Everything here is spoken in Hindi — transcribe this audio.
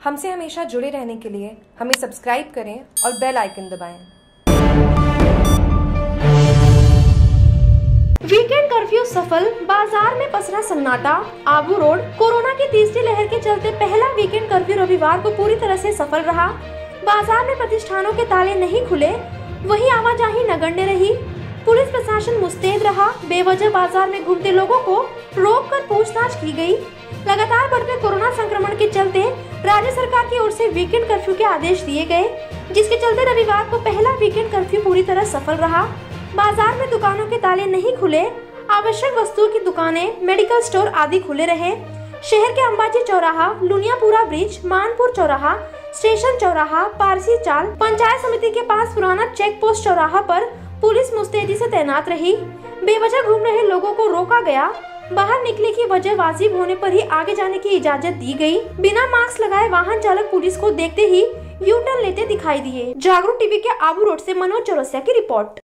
हमसे हमेशा जुड़े रहने के लिए हमें सब्सक्राइब करें और बेल आइकन दबाएँ। वीकेंड कर्फ्यू सफल, बाज़ार में पसरा सन्नाटा। आबू रोड, कोरोना की तीसरी लहर के चलते पहला वीकेंड कर्फ्यू रविवार को पूरी तरह से सफल रहा। बाज़ार में प्रतिष्ठानों के ताले नहीं खुले, वहीं आवाजाही नगण्य रही। पुलिस प्रशासन मुस्तैद रहा। बेवजह बाज़ार में घूमते लोगों को रोक कर पूछताछ की गई। लगातार बढ़ते कोरोना संक्रमण के चलते राज्य सरकार की ओर से वीकेंड कर्फ्यू के आदेश दिए गए, जिसके चलते रविवार को पहला वीकेंड कर्फ्यू पूरी तरह सफल रहा। बाज़ार में दुकानों के ताले नहीं खुले, आवश्यक वस्तुओं की दुकानें मेडिकल स्टोर आदि खुले रहे। शहर के अंबाजी चौराहा, लुनियापुरा ब्रिज मानपुर चौराहा स्टेशन चौराहा, पारसी चाल, पंचायत समिति के पास पुराना चेक पोस्ट चौराहा पर पुलिस मुस्तैदी से तैनात रही। बेवजह घूम रहे लोगों को रोका गया। बाहर निकले की वजह वाजिब होने पर ही आगे जाने की इजाज़त दी गई। बिना मास्क लगाए वाहन चालक पुलिस को देखते ही यू टर्न लेते दिखाई दिए। जागरूक टीवी के आबू रोड ऐसी मनोज चौरसिया की रिपोर्ट।